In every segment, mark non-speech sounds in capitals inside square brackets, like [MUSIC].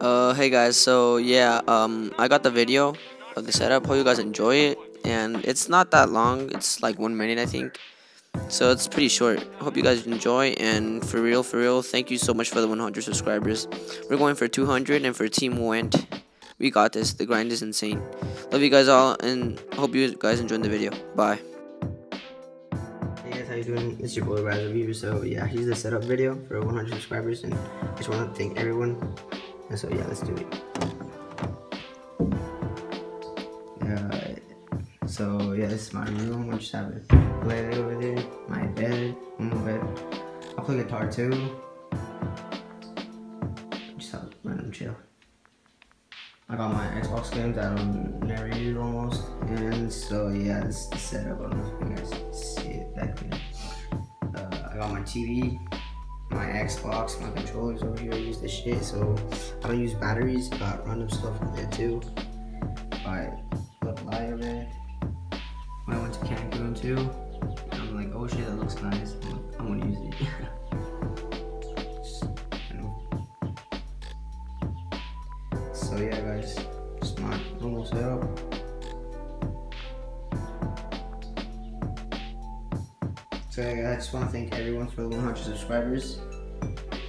Uh, hey guys, so yeah, um, I got the video of the setup. Hope you guys enjoy it, and it's not that long. It's like one minute, I think. So it's pretty short. Hope you guys enjoy, and for real, for real, thank you so much for the 100 subscribers. We're going for 200, and for Team Went, we got this. The grind is insane. Love you guys all, and hope you guys enjoyed the video. Bye. Hey guys, how you doing? It's your boy Raz Review. So yeah, here's the setup video for 100 subscribers, and I just want to thank everyone. So yeah, let's do it. So yeah, this is my room. I just have a bed over there, my bed, more bed. I play guitar too. Just have random chill. I got my Xbox games that I don't never use almost, and so yeah, this is the setup. I don't know if you guys see it back there. Uh, I got my TV, my Xbox, my controllers over here. I use this shit, so I don't use batteries. Got random stuff in there too. Put light over there. When I went to Cancun too, I'm like, oh shit, that looks nice. I'm, gonna use it. [LAUGHS] So yeah, guys, it's my normal setup. So yeah, I just want to thank everyone for the 100 subscribers.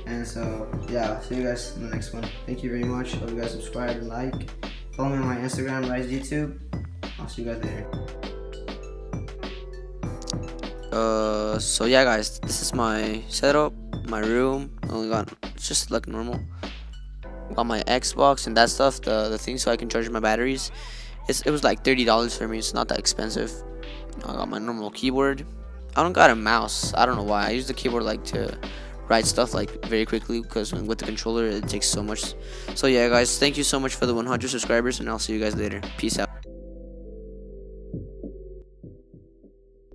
And so yeah, see you guys in the next one. Thank you very much. Hope you guys subscribe and like. Follow me on my Instagram, Rise YouTube. I'll see you guys later. Uh, so yeah, guys, this is my setup, my room. Only got it's just like normal. Got my Xbox and that stuff, the the thing so I can charge my batteries. It's it was like thirty dollars for me. It's not that expensive. I got my normal keyboard. I don't got a mouse. I don't know why. I use the keyboard like to write stuff like very quickly because with the controller it takes so much. So yeah, guys, thank you so much for the 100 subscribers, and I'll see you guys later. Peace out.